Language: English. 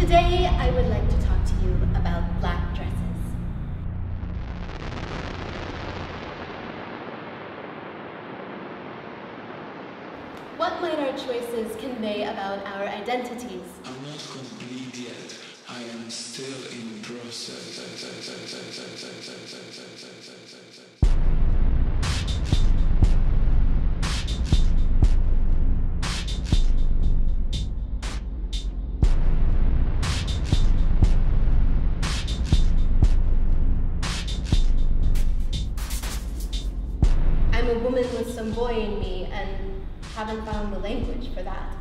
Today, I would like to talk to you about black dresses. What might our choices convey about our identities? I'm not complete yet. I am still in process. A woman with some boy in me and haven't found the language for that.